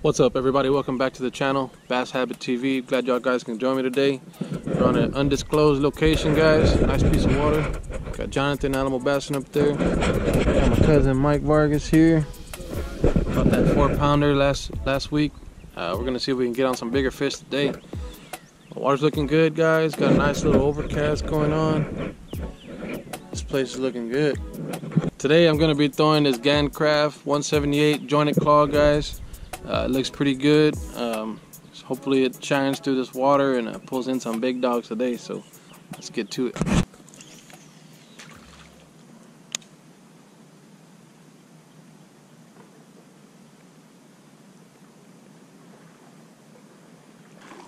What's up everybody, welcome back to the channel, Bass Habit TV. Glad y'all guys can join me today. We're on an undisclosed location guys, nice piece of water. Got Jonathan Animal Bassing up there. Got my cousin Mike Vargas here. Caught that four pounder last last week. Uh, we're gonna see if we can get on some bigger fish today. The water's looking good guys, got a nice little overcast going on. This place is looking good. Today I'm gonna be throwing this Gancraft 178 jointed claw guys. Uh, it looks pretty good. Um, hopefully it shines through this water and uh, pulls in some big dogs today. So let's get to it.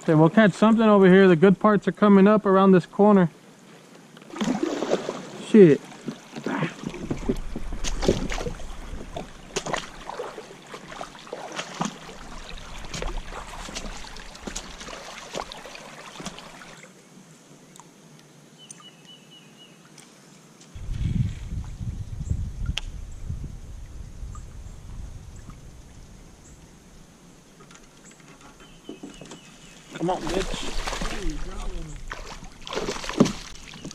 Okay, we'll catch something over here. The good parts are coming up around this corner. Shit. Come on, bitch.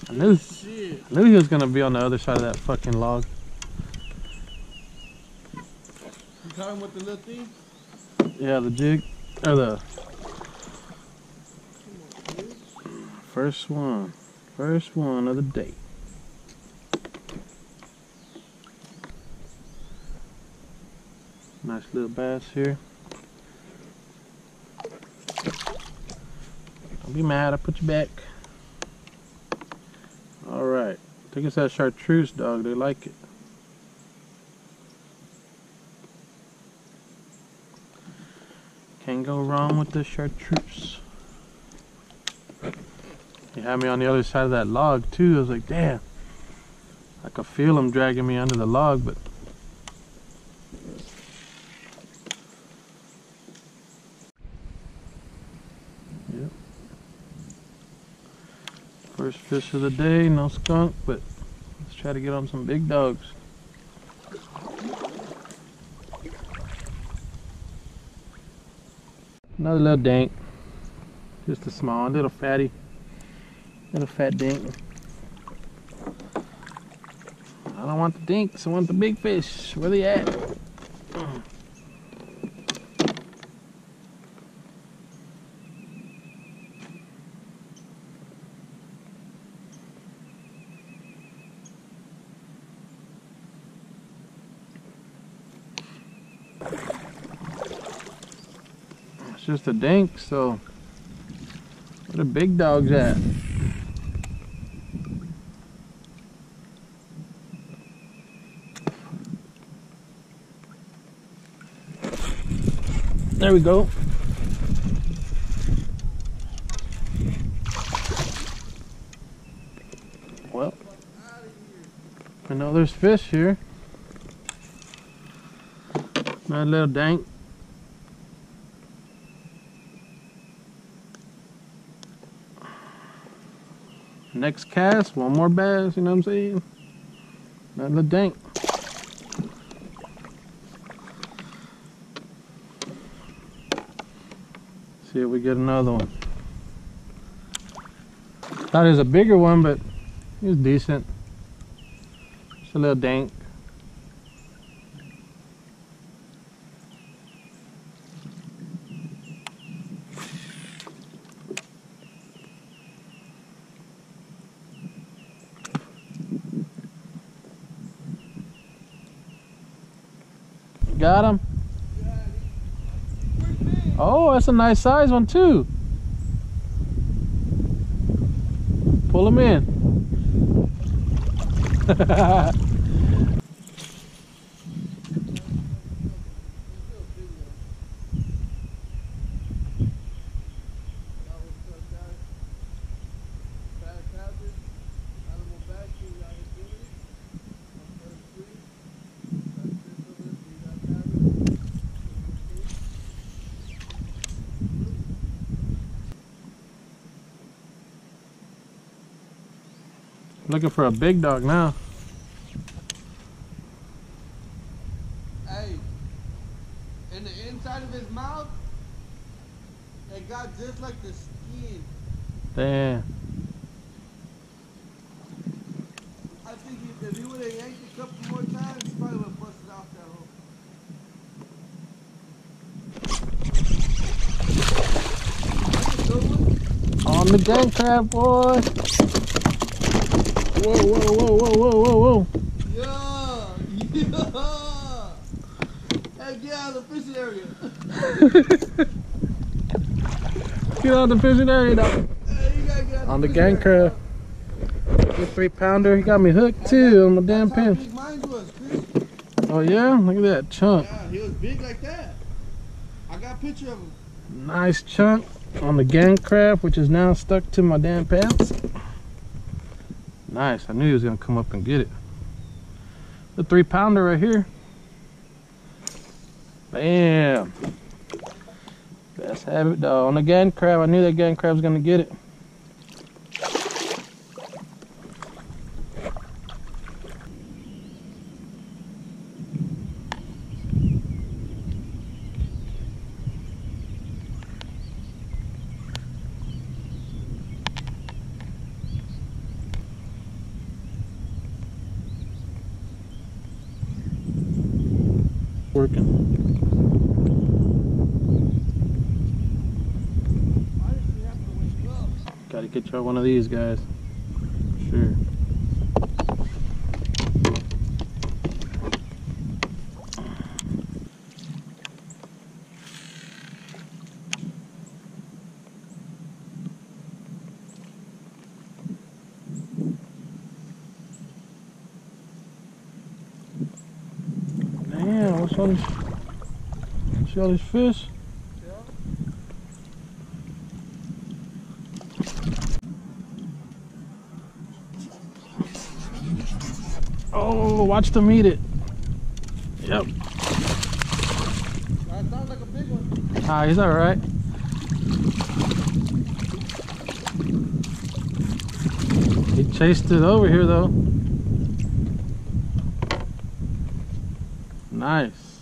I knew, I knew he was gonna be on the other side of that fucking log. You caught him with the little thing? Yeah, the jig, or the first one, first one of the day. Nice little bass here. Be mad, I put you back. Alright. I think it's that chartreuse dog, they like it. Can't go wrong with the chartreuse. He had me on the other side of that log too. I was like, damn. I could feel him dragging me under the log, but Yep. First fish of the day, no skunk, but let's try to get on some big dogs. Another little dink. Just a small, little fatty. Little fat dink. I don't want the dinks, I want the big fish. Where they at? It's just a dink, so where the big dogs at? There we go. Well, I know there's fish here. That little dank. Next cast, one more bass, you know what I'm saying? That little dank. See if we get another one. Thought it was a bigger one, but it was decent. Just a little dank. Got him. Oh, that's a nice size one too. Pull him in. Looking for a big dog now. Hey, in the inside of his mouth. and got just like the skin. Damn. I think if, he would have yanked a couple more times, he probably would have busted off that hole. That's a good one. On the Gancraft, boy. Whoa, whoa, whoa, whoa, whoa, whoa, whoa. Yeah, yeah. Hey, get out of the fishing area. Get out the fishing area, dog. Hey, you gotta get out On the fishing gang area. crab. Good three pounder. He got me hooked too on the damn That's pin. was, Oh yeah, look at that chunk. Yeah, he was big like that. I got a picture of him. Nice chunk on the Gancraft, which is now stuck to my damn pants. Nice. I knew he was gonna come up and get it. The three pounder right here. Bam. Best habit dog. On the Gancraft, I knew that Gancraft was gonna get it. Get y'all one of these guys. Sure. What's all these? See all these fish? Oh, watch them eat it. Yep. That sounds like a big one. Ah, he's all right. He chased it over here though. Nice.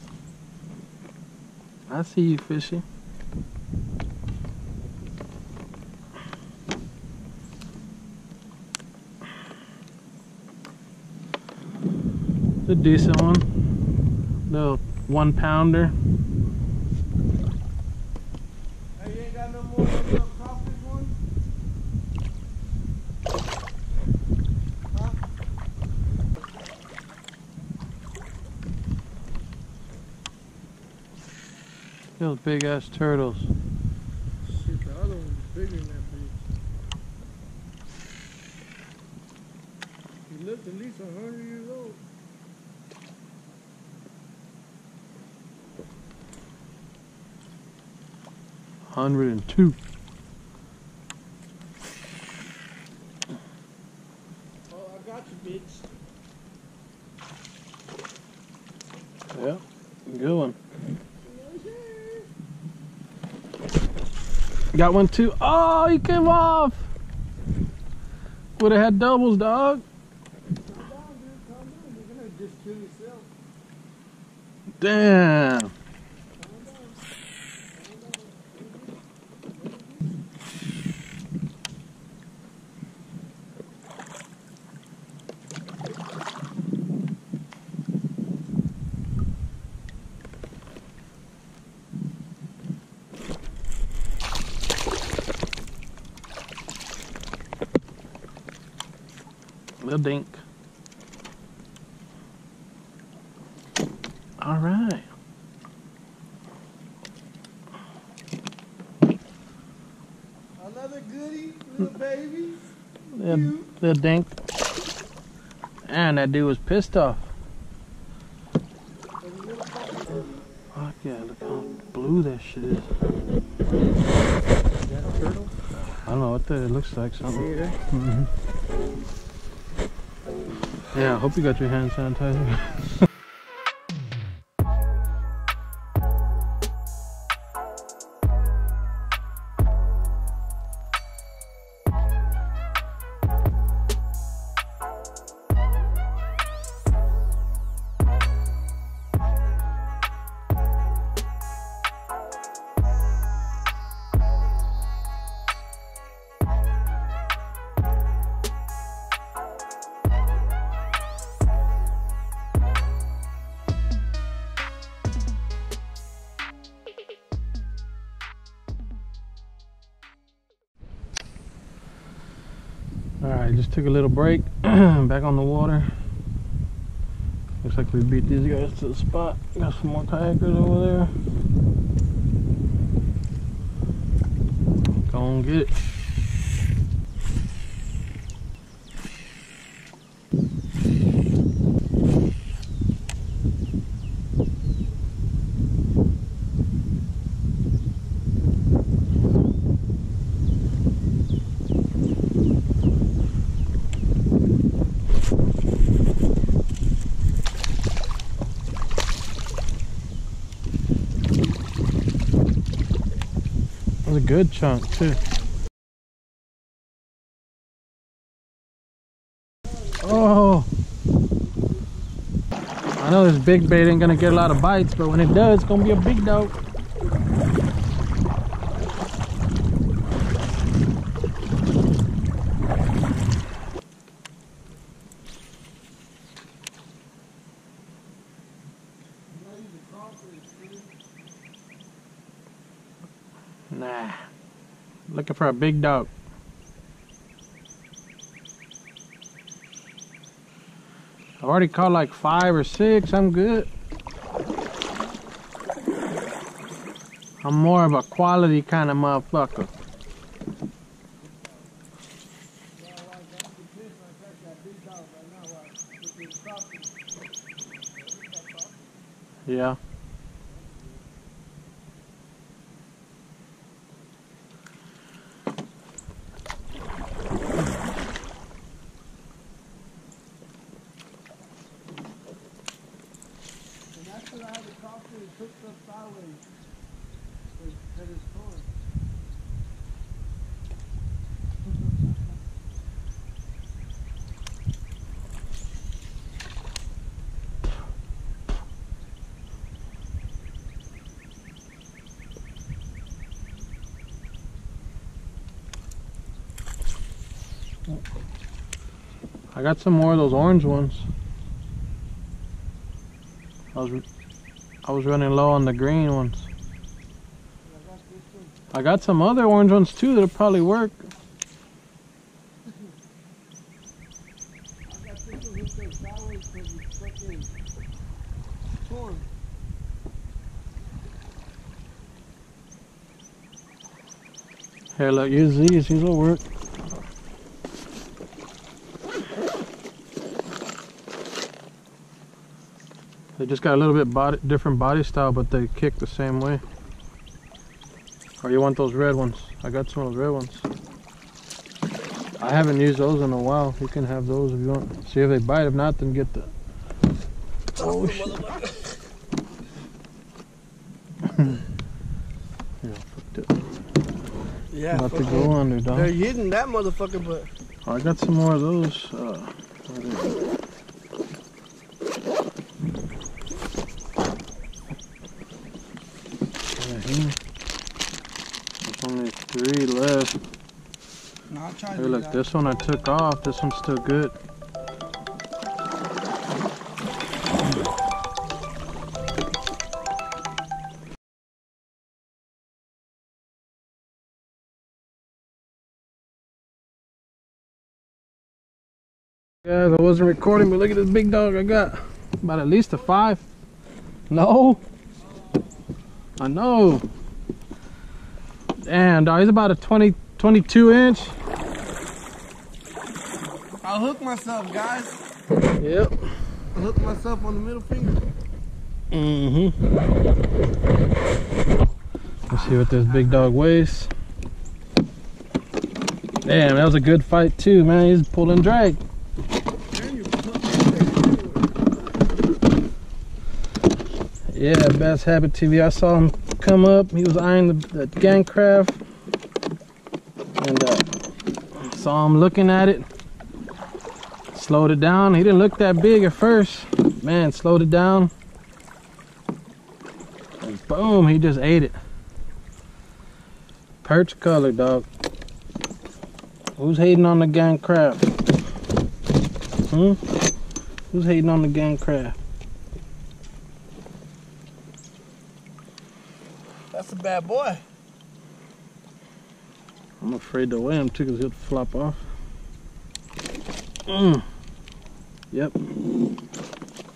I see you fishing. A decent one. Little one pounder. Hey, you ain't got no? Those big ass turtles. 102. Oh, I got you, bitch. Yeah, good one. Got one too. Oh, he came off. Would have had doubles, dog. Down, Damn. Little dink. All right. Another goodie, little baby. Little, little dink. And that dude was pissed off. And a little puppy baby. Fuck yeah, look how blue that shit is. is That turtle. I don't know what that looks like. Something. Yeah, I hope you got your hand sanitizer. took a little break. Back on the water. Looks like we beat these guys to the spot. Got some more kayakers over there. Go and get it. Was a good chunk too. Oh! I know this big bait ain't gonna get a lot of bites, but when it does, it's gonna be a big dog. For a big dog. I've already caught like five or six. I'm good. I'm more of a quality kind of motherfucker. Yeah. And that's what I had to talk to. He took stuff sideways. But that is torn. I got some more of those orange ones. I was I was running low on the green ones. I got some other orange ones too that'll probably work. Here, look, use these. These will work. They just got a little bit body, different body style, but they kick the same way. Or you want those red ones? I got some of those red ones. I haven't used those in a while. You can have those if you want. See if they bite. If not, then get the. Oh shit! yeah, fucked it. Yeah. About to go under, dog. They're hitting that motherfucker, but I got some more of those. Uh, right here. There's only three left. no, I'll try Hey, look, this one I took off. This one's still good. Guys, I wasn't recording, but look at this big dog I got. About at least a five. No. I know. Damn, dog, he's about a 20, 22 inch. I'll hook myself, guys. Yep. I'll hook myself on the middle finger. Mm-hmm. Let's see what this big dog weighs. Damn, that was a good fight too, man. He's pulling drag. Man, Yeah, Bass Habit TV. I saw him come up. He was eyeing the, the Gancraft. And uh, saw him looking at it. Slowed it down. He didn't look that big at first. Man, slowed it down. And boom, he just ate it. Perch color, dog. Who's hating on the Gancraft? Hmm? Who's hating on the Gancraft? That's a bad boy. I'm afraid to weigh him too because he'll flop off. Mm. Yep.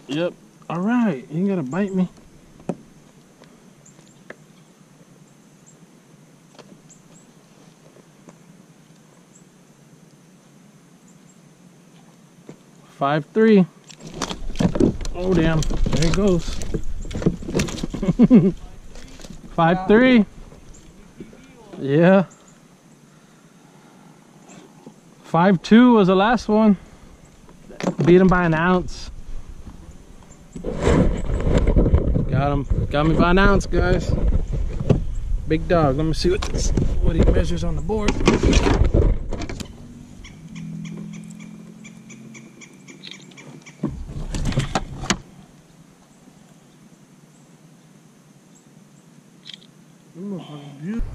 Yep. All right. You ain't gotta bite me. Five three. Oh damn! There it goes. Five three. Yeah. Five two was the last one. Beat him by an ounce. Got him. Got me by an ounce, guys. Big dog. Let me see what this, what he measures on the board.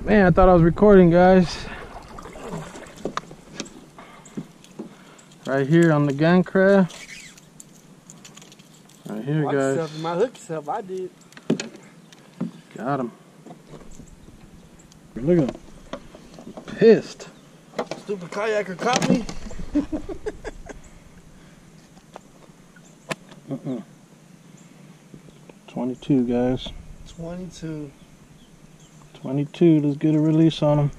Man, I thought I was recording, guys. Right here on the Gancraft. Right here, Watch guys. might hook yourself. I did. Got him. Look at him. Pissed. Stupid kayaker caught me. Uh-uh. 22, guys. 22. 22. Let's get a release on him.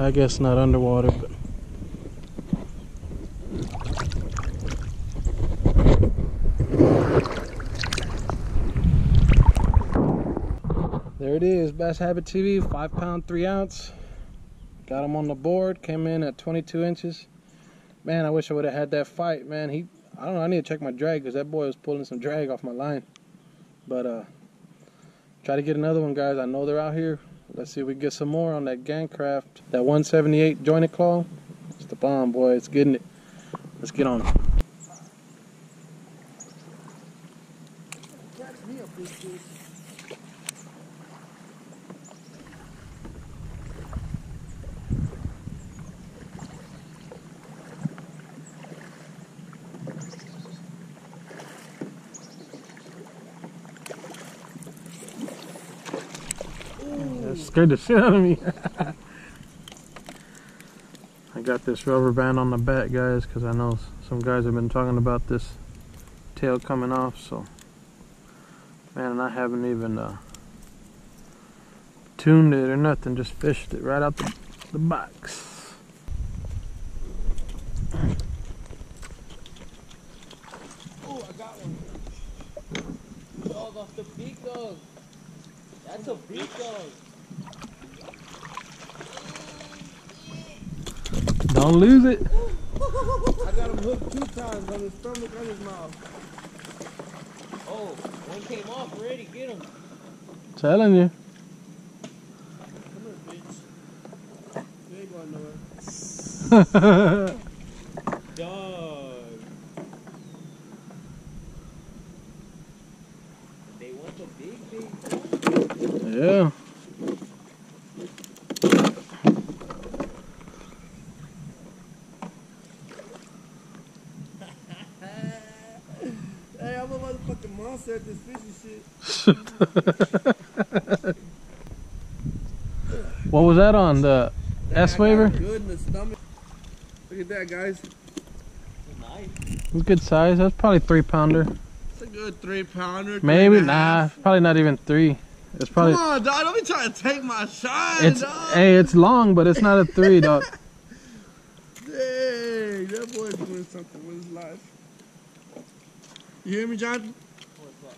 I guess not underwater, but. There it is, Bass Habit TV, five pound, three ounce. Got him on the board, came in at 22 inches. Man, I wish I would have had that fight, man. He, I don't know, I need to check my drag because that boy was pulling some drag off my line. But, uh, try to get another one, guys. I know they're out here. Let's see if we can get some more on that Gancraft. That 178 jointed claw. It's the bomb, boy. It's getting it. Let's get on it. Catch me scared the shit out of me. I got this rubber band on the back, guys, because I know some guys have been talking about this tail coming off. So, man, and I haven't even uh, tuned it or nothing. Just fished it right out the, the box. Oh, I got one. Dog off the dog. That's a big dog. Don't lose it. I got him hooked two times on his stomach and his mouth. Oh, one came off already. Get him. Telling you. Come here, bitch. You ain't going nowhere. Dog. They want the big, big dog. yeah. Hey, I'm a motherfucking monster at this fishy shit. What was that on? The S I got waiver? Good in the stomach. Look at that, guys. Nice. It's good size. That's probably three pounder. It's a good three pounder. Maybe a nah. Probably not even three. It's probably Come on, dog. Don't be trying to take my shine, it's dog. hey, it's long, but it's not a three, dog. Dang, that boy's doing something with his life. You hear me, Jonathan?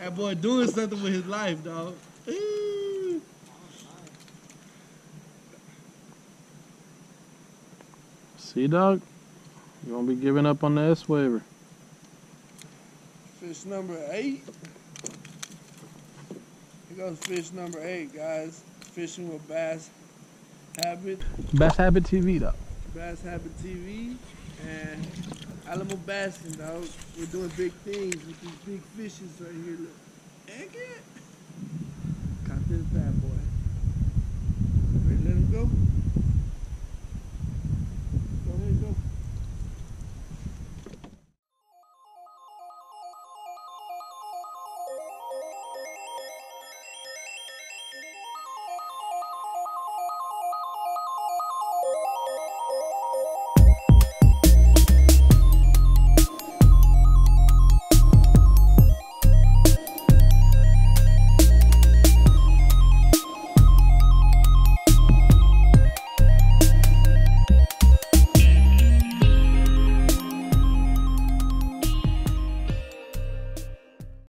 That boy doing something with his life, dog. Ooh. See, dog. You won't be giving up on the S-Waver. Fish number eight. Here goes fish number eight, guys. Fishing with Bass Habit, Best Habit TV, dog. Bass Habit TV, and Alamo Bastion, dog. We're doing big things with these big fishes right here. Look. Egg it. Caught this bad boy. Ready to let him go?